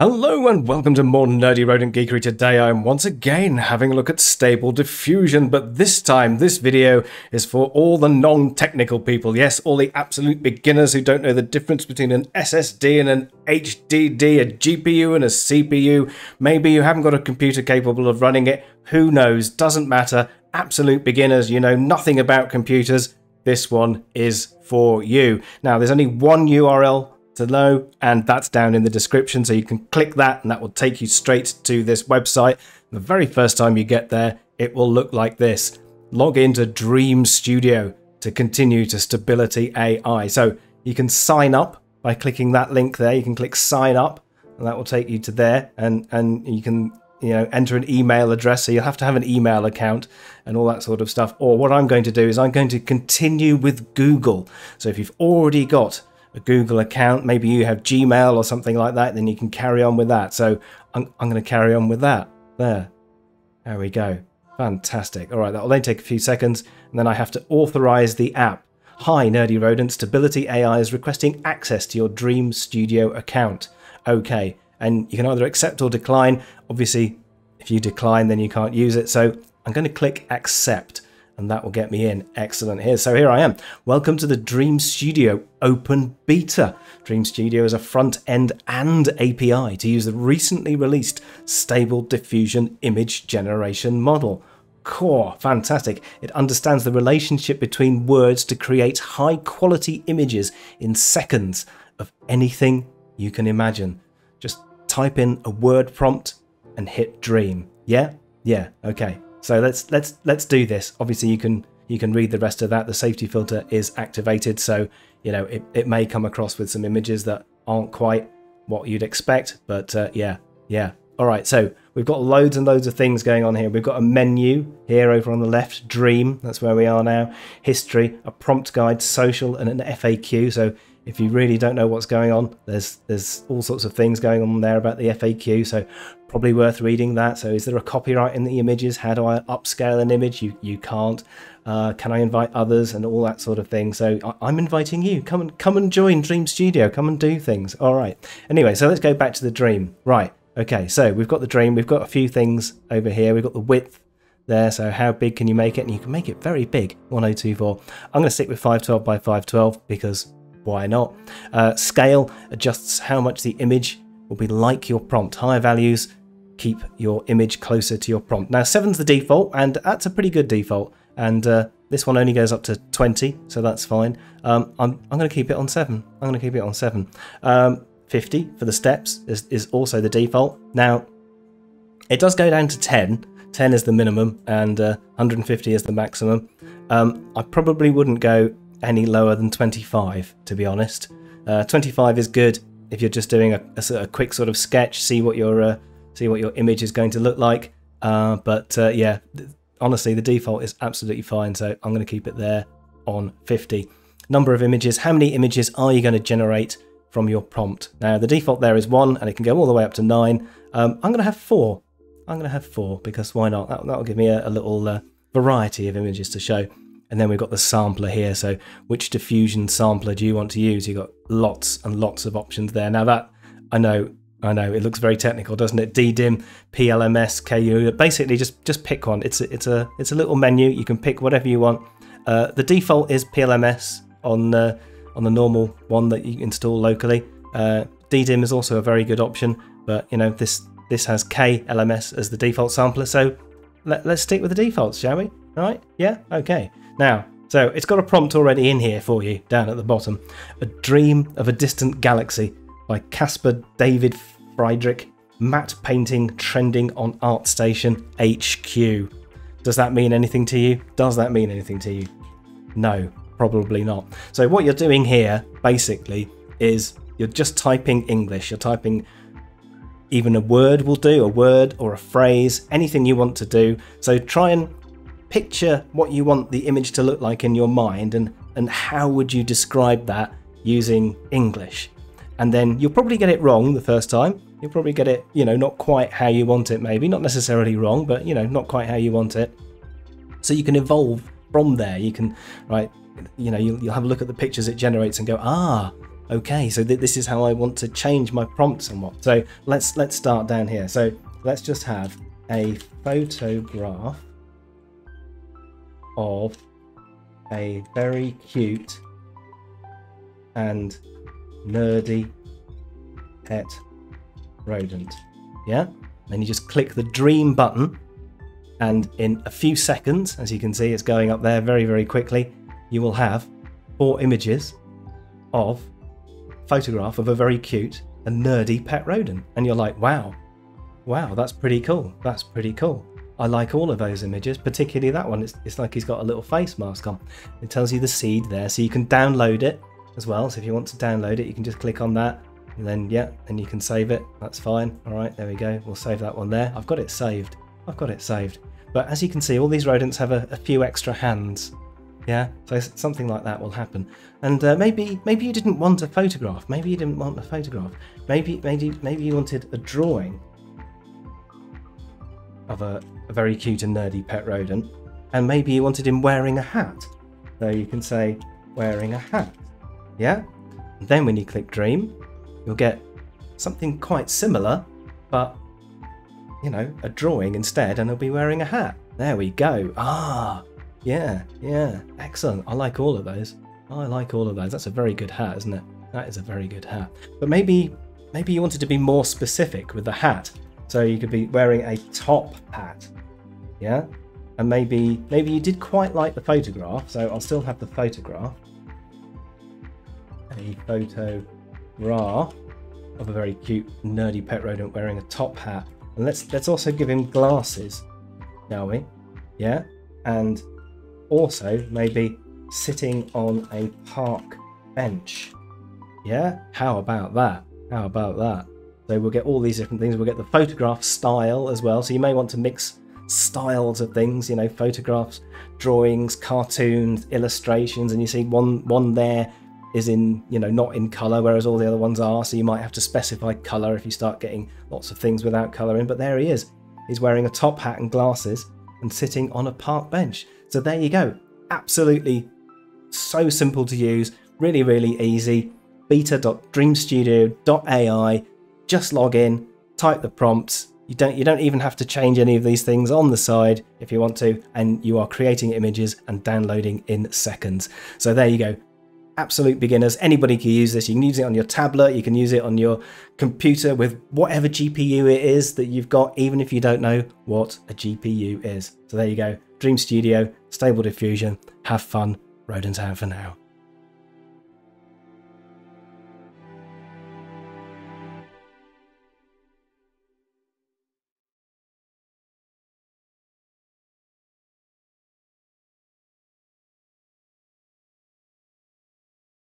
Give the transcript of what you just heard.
Hello and welcome to more Nerdy Rodent Geekery. Today I'm once again having a look at Stable Diffusion, but this time this video is for all the non-technical people. Yes, all the absolute beginners who don't know the difference between an SSD and an HDD, a GPU and a CPU. Maybe you haven't got a computer capable of running it. Who knows? Doesn't matter. Absolute beginners, you know nothing about computers. This one is for you. Now, there's only one URL to know, and that's down in the description. So you can click that, and that will take you straight to this website. The very first time you get there, it will look like this. Log into Dream Studio to continue to Stability AI. So you can sign up by clicking that link there. You can click sign up, and that will take you to there, and and you can you know enter an email address so you'll have to have an email account and all that sort of stuff or what i'm going to do is i'm going to continue with google so if you've already got a Google account. Maybe you have Gmail or something like that, then you can carry on with that. So I'm, I'm going to carry on with that. There. There we go. Fantastic. All right, that'll only take a few seconds, and then I have to authorize the app. Hi, Nerdy Rodent. Stability AI is requesting access to your Dream Studio account. Okay, and you can either accept or decline. Obviously, if you decline, then you can't use it. So I'm going to click accept and that will get me in. Excellent. Here, so here I am. Welcome to the Dream Studio Open Beta. Dream Studio is a front end and API to use the recently released Stable Diffusion image generation model. Core, fantastic. It understands the relationship between words to create high quality images in seconds of anything you can imagine. Just type in a word prompt and hit dream. Yeah? Yeah, okay. So let's let's let's do this. Obviously, you can you can read the rest of that. The safety filter is activated, so you know it, it may come across with some images that aren't quite what you'd expect. But uh, yeah, yeah. All right, so we've got loads and loads of things going on here. We've got a menu here over on the left, Dream, that's where we are now, History, a prompt guide, Social, and an FAQ. So if you really don't know what's going on, there's there's all sorts of things going on there about the FAQ. So probably worth reading that. So is there a copyright in the images? How do I upscale an image? You you can't. Uh, can I invite others and all that sort of thing? So I, am inviting you. Come and come and join Dream Studio. Come and do things. All right. Anyway, so let's go back to the dream. Right. Okay. So we've got the dream. We've got a few things over here. We've got the width there. So how big can you make it? And you can make it very big. 1024. I'm going to stick with 512 by 512 because why not? Uh, scale adjusts how much the image will be like your prompt. Higher values keep your image closer to your prompt. Now 7's the default and that's a pretty good default and uh, this one only goes up to 20 so that's fine. Um, I'm, I'm going to keep it on 7. I'm going to keep it on 7. Um, 50 for the steps is, is also the default. Now it does go down to 10. 10 is the minimum and uh, 150 is the maximum. Um, I probably wouldn't go any lower than 25, to be honest. Uh, 25 is good if you're just doing a, a, a, quick sort of sketch, see what your uh, see what your image is going to look like. Uh, but uh, yeah, honestly, the default is absolutely fine, so I'm going to keep it there on 50. Number of images. How many images are you going to generate from your prompt? Now, the default there is one, and it can go all the way up to nine. Um, I'm going to have four. I'm going to have four because why not? That, will give me a, a little uh, variety of images to show. And then we've got the sampler here. So which diffusion sampler do you want to use? You've got lots and lots of options there. Now that I know, I know it looks very technical, doesn't it? DDIM, PLMS, KU. Basically, just just pick one. It's a, it's a it's a little menu. You can pick whatever you want. Uh, the default is PLMS on uh, on the normal one that you install locally. Uh, DDIM is also a very good option, but you know this this has KLMS as the default sampler. So let, let's stick with the defaults, shall we? All right? Yeah. Okay. Now, so it's got a prompt already in here for you down at the bottom. A Dream of a Distant Galaxy by Caspar David Friedrich. Matte painting trending on ArtStation HQ. Does that mean anything to you? Does that mean anything to you? No, probably not. So what you're doing here, basically, is you're just typing English. You're typing even a word will do, a word or a phrase, anything you want to do. So try and picture what you want the image to look like in your mind and, and how would you describe that using English. And then you'll probably get it wrong the first time. You'll probably get it, you know, not quite how you want it, maybe. Not necessarily wrong, but, you know, not quite how you want it. So you can evolve from there. You can, right, you know, you'll, you'll have a look at the pictures it generates and go, ah, okay, so th this is how I want to change my prompt somewhat. So let's let's start down here. So let's just have a photograph of a very cute and nerdy pet rodent. Yeah? Then you just click the dream button, and in a few seconds, as you can see, it's going up there very, very quickly, you will have four images of photograph of a very cute and nerdy pet rodent. And you're like, wow, wow, that's pretty cool. That's pretty cool. I like all of those images, particularly that one. It's, it's like he's got a little face mask on. It tells you the seed there, so you can download it as well. So if you want to download it, you can just click on that and then, yeah, and you can save it. That's fine. All right, there we go. We'll save that one there. I've got it saved. I've got it saved. But as you can see, all these rodents have a, a few extra hands. Yeah, so something like that will happen. And uh, maybe maybe you didn't want a photograph. Maybe you didn't want a photograph. Maybe maybe maybe you wanted a drawing of a, a very cute and nerdy pet rodent. And maybe you wanted him wearing a hat. So you can say wearing a hat. Yeah? And then when you click dream, you'll get something quite similar, but you know, a drawing instead, and he'll be wearing a hat. There we go. Ah, yeah, yeah, excellent. I like all of those. I like all of those. That's a very good hat, isn't it? That is a very good hat. But maybe, maybe you wanted to be more specific with the hat. So you could be wearing a top hat, yeah? And maybe, maybe you did quite like the photograph. So I'll still have the photograph. A photo Ra of a very cute nerdy pet rodent wearing a top hat. And let's let's also give him glasses, shall we? Yeah? And also maybe sitting on a park bench. Yeah? How about that? How about that? So we'll get all these different things. We'll get the photograph style as well. So you may want to mix styles of things, you know, photographs, drawings, cartoons, illustrations, and you see one one there is in, you know, not in color, whereas all the other ones are. So you might have to specify color if you start getting lots of things without color in. But there he is. He's wearing a top hat and glasses and sitting on a park bench. So there you go. Absolutely so simple to use. Really, really easy. beta.dreamstudio.ai. Just log in, type the prompts. You don't you don't even have to change any of these things on the side if you want to, and you are creating images and downloading in seconds. So there you go absolute beginners. Anybody can use this. You can use it on your tablet, you can use it on your computer with whatever GPU it is that you've got, even if you don't know what a GPU is. So there you go. Dream Studio, Stable Diffusion. Have fun. Rodents out for now.